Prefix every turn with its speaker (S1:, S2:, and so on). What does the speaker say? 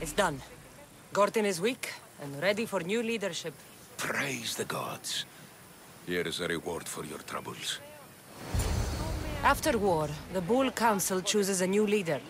S1: It's done. Gortyn is weak and ready for new leadership.
S2: Praise the gods. Here is a reward for your troubles.
S1: After war, the Bull Council chooses a new leader.